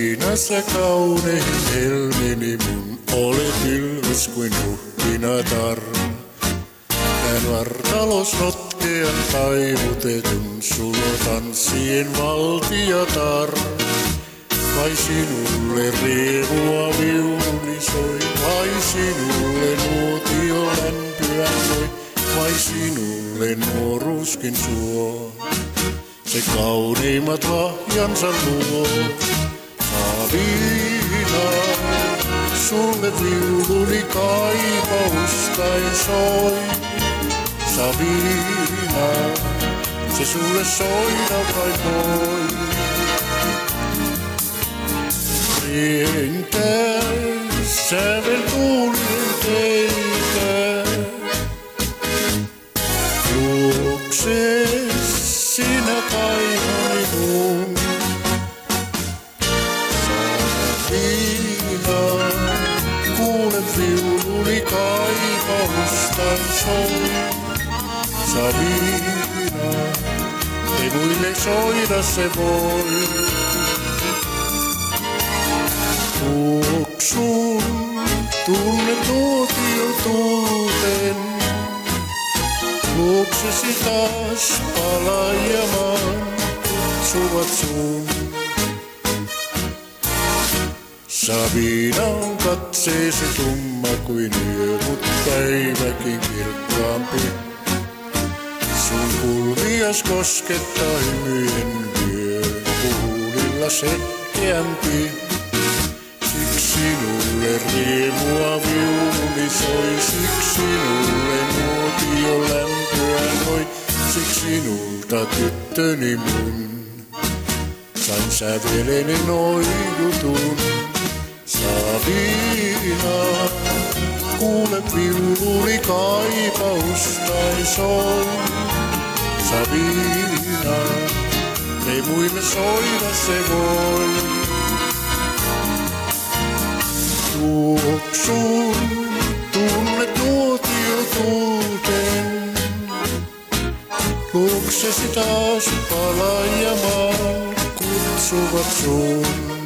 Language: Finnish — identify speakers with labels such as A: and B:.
A: Silmässä kaunein helmini mun oli pilves kuin ruhtinatar. Näin vartalos notkean taivutetun sulotanssien valtiatar. Vai sinulle riemua viuluni soi, vai sinulle nuotio lämpöä soi, vai sinulle nuoruuskin suo. Se kauneimmat lahjansa luo. Saavina, sulle viuluni kaipaustain soi. Savina, se sulle soida kai voi. Rientä, sävel tuulien teitä. Juokse Θεούλη τα είπαμε σταν σόν Σαβίνα Δεν μου είναι σόι να σε βόη Που ξούν Τούν με το δύο τούτεν Που για μάν Σου Sabina on katseesi tumma kuin yö, mut päiväkin kirkkaampi. Sun kulmias koskettaa hymyen vyö, kuulilla setkeämpi. Siksi sinulle riemua viuluni soi, siksi sinulle nuotio lämpöä loi, siksi sinulta tyttöni mun. Sain säveleni noidutun, Savina, kuule viuluni kaipaustai soi. Savina, ei muille soida se voi. Tuoksun, tunne nuotiotuuten. Luoksesi taas palajamaan, kutsuvat sun.